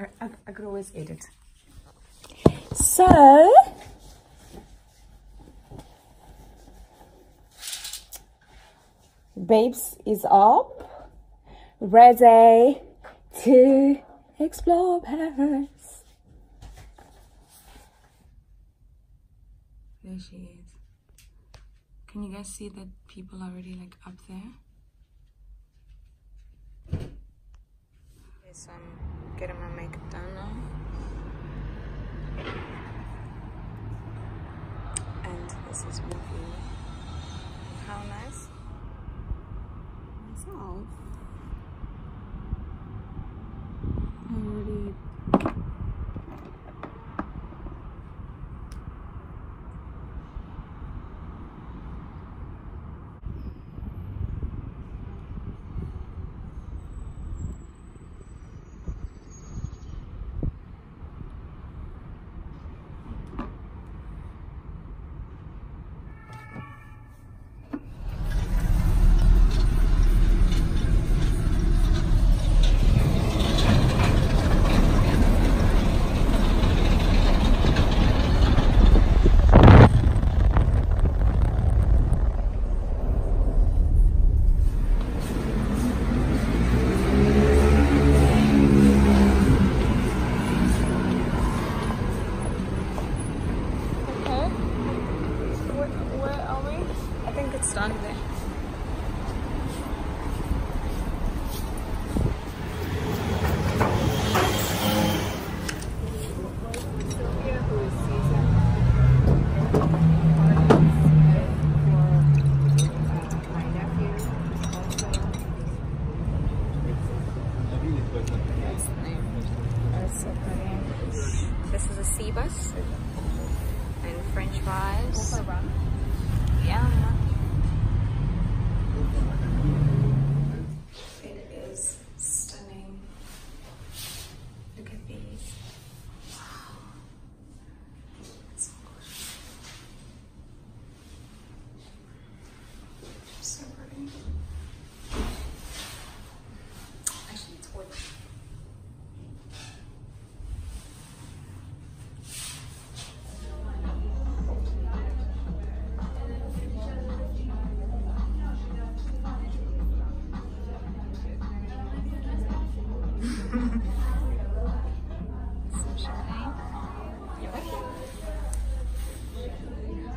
I, I, I could always edit. So, Babes is up, ready to explore Paris. There she is. Can you guys see that people are already like up there? Yes, I'm getting my makeup done now. And this is my view. How nice? Myself.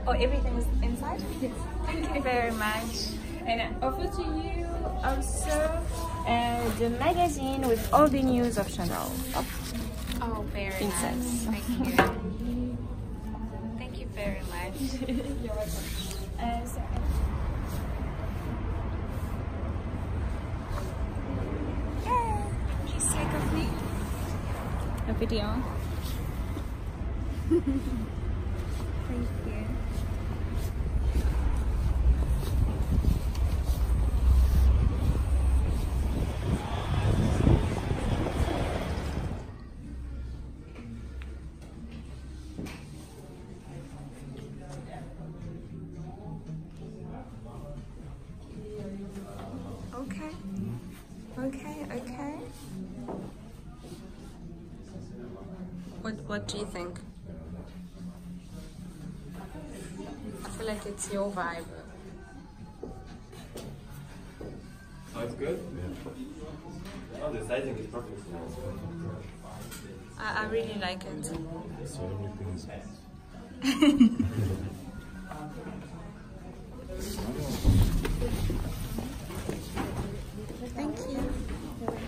Oh, everything is inside? Yes. Thank you very much. And I offer to you also uh, the magazine with all the news of Chanel. Up. Oh, very Inside. nice. Thank you. Thank you very much. You're welcome. Uh, so Can you take of me? a video. Thank you. What what do you think? I feel like it's your vibe. Oh, it's good? Yeah. Oh, the sizing is perfect. I, I really like it. So everything is Thank you.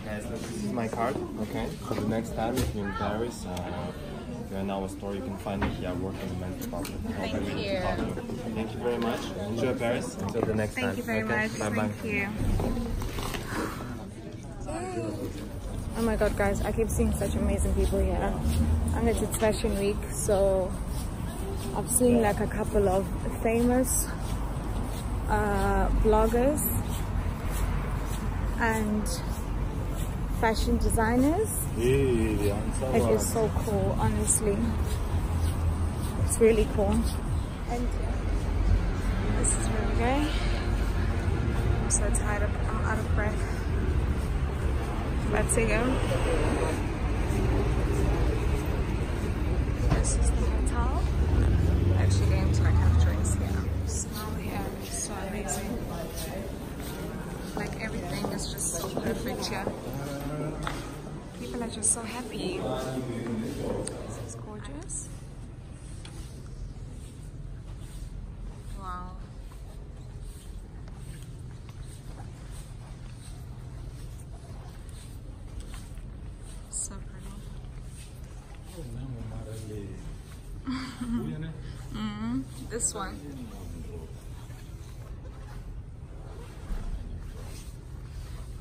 Guys, this is my card, okay? So the next time if you're in Paris, uh, you're in our store, you can find me here working in the men's department. Thank you. talk. Thank you very much. Enjoy Paris. Until the next time. Thank you very okay? much. Bye bye. Thank you. Oh my god, guys, I keep seeing such amazing people here. And it's, it's fashion week, so I've seen like a couple of famous uh, bloggers and fashion designers. It is so cool, honestly. It's really cool. And this is where we go. I'm so tired of, I'm out of breath. Let's go. this is the hotel. We're actually going to like have drinks here. Smell the air is so amazing. Like everything is just so perfect here. People are just so happy. This is gorgeous. Wow. So pretty. Mm, this one.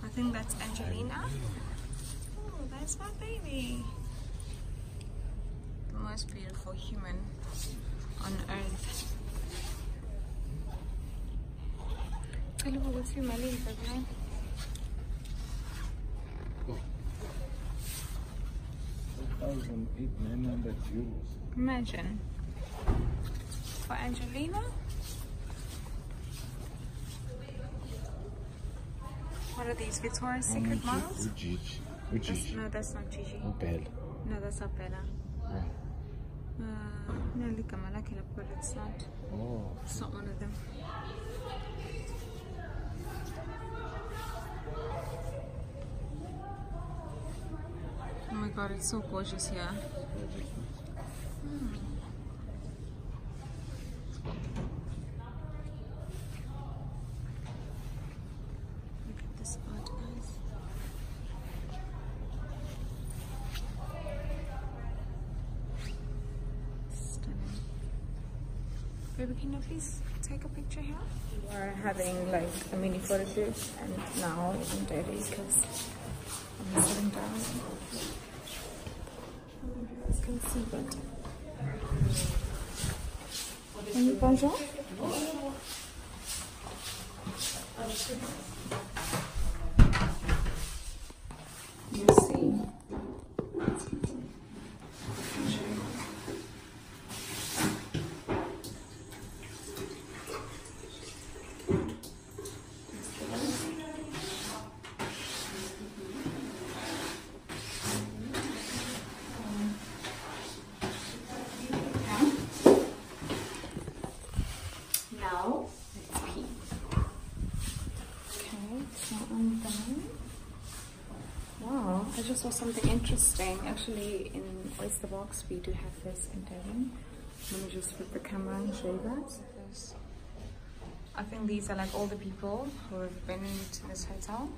I think that's Angelina. That's my baby. The most beautiful human on earth. Hello, what's your money, baby? thousand eight nine hundred. Imagine. For Angelina? What are these? Victoria's Secret models? Gigi. That's, Gigi. no, that's not Gigi. Belle. No, that's not Bella. Uh, nearly Kamala Kilap, but it's not. Oh. It's not one of them. Oh my god, it's so gorgeous here. Hmm. Look at this art, guys. Stunning. Baby, can you please take a picture here? We're having like a mini photo shoot and now I'm dirty because I'm sitting down. You guys can see but Any bonjour? You see. Now, let's pee. Okay, so I'm done. Wow, I just saw something interesting. Actually, in Oyster Box, we do have this in Durban. Let me just flip the camera and show you. There's- I think these are like all the people who have been to this hotel.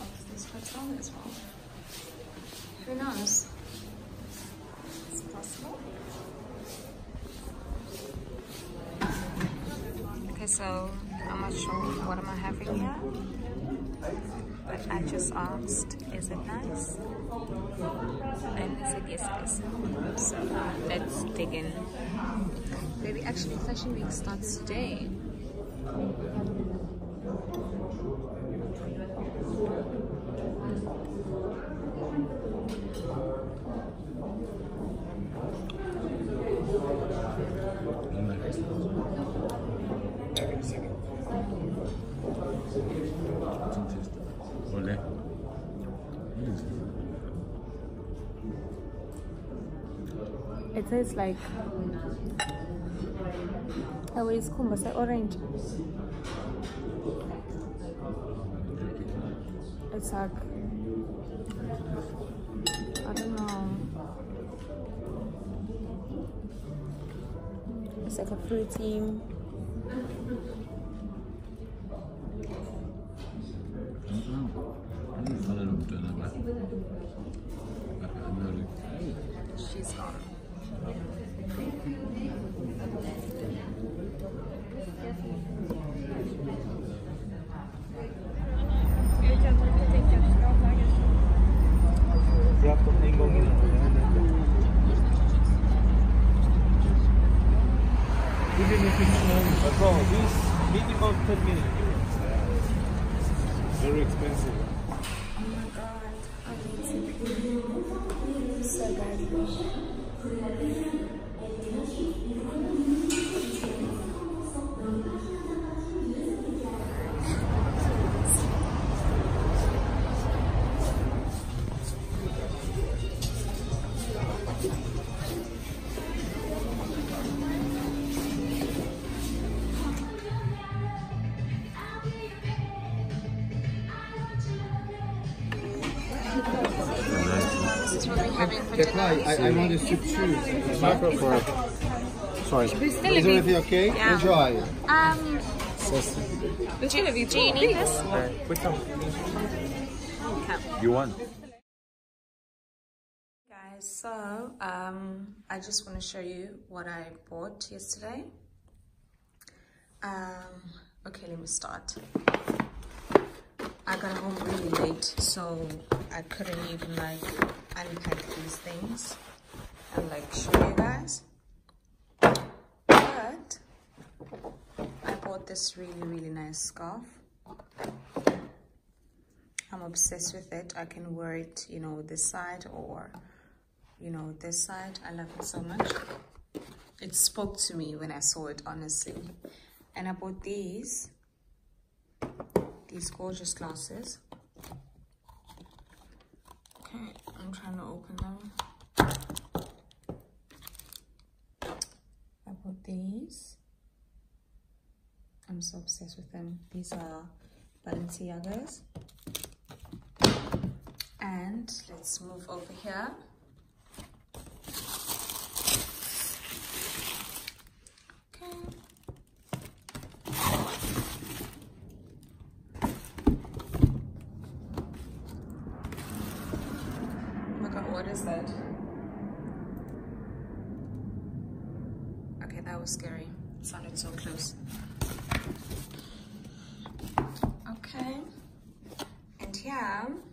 Of this hotel as well. Who knows? It's possible. Okay, so I'm not sure what am I having here, but I just asked, is it nice? And they said yes, it is. So let's dig in. Maybe actually Fashion Week starts today. Tastes like how is kumba say orange. It's like I don't know. It's like a fruity. Fala no button ama. Böyle. She's gone. But bro, this minimum 10 million euros. Very expensive. Oh my god, I need to pee. So is what we're having for dinner. I, I want to soup shoes. Microphone. Sorry. Is Still everything okay? Yeah. Enjoy. Um, do, you- do you need this? Put some. Okay. You won. Guys, so um, I just want to show you what I bought yesterday. Um, okay, let me start. I got home really late, so I couldn't even like unpack these things and like show you guys. But I bought this really, really nice scarf. I'm obsessed with it. I can wear it, you know, this side or, you know, this side. I love it so much. It spoke to me when I saw it, honestly. And I bought these, these gorgeous glasses. Okay, I'm trying to open them. I bought these. I'm so obsessed with them. These are Balenciagas. And let's move over here. Okay. Oh my god, what is that? Okay, that was scary. It sounded so close. Okay. And here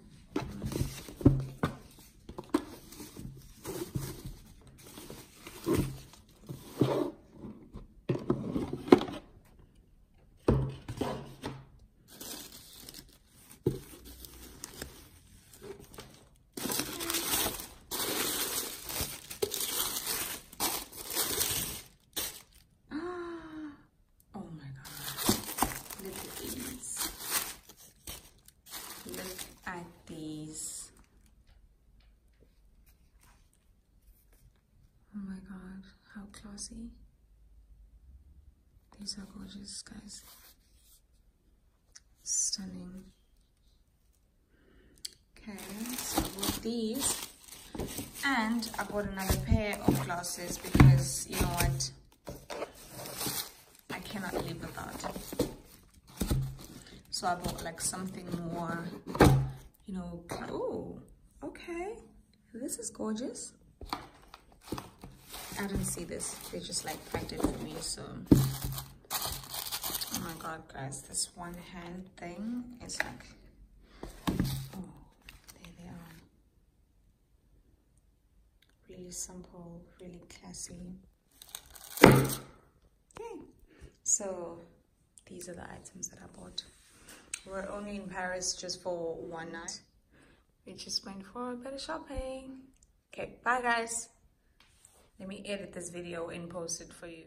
Oh my god. Look at these. Look at these. Oh my god, classy. These are gorgeous, guys. Stunning. Okay, so with these, and I bought another pair of glasses because you know what? I cannot live without it. So I bought like something more, you know, oh, okay. This is gorgeous. I didn't see this. They just like packed it for me, so. Oh my god, guys, this one hand thing is like, oh, there they are. Really simple, really classy. Okay, so these are the items that I bought. We're only in Paris just for one night. We just went for a bit of shopping. Okay, bye guys. Let me edit this video and post it for you.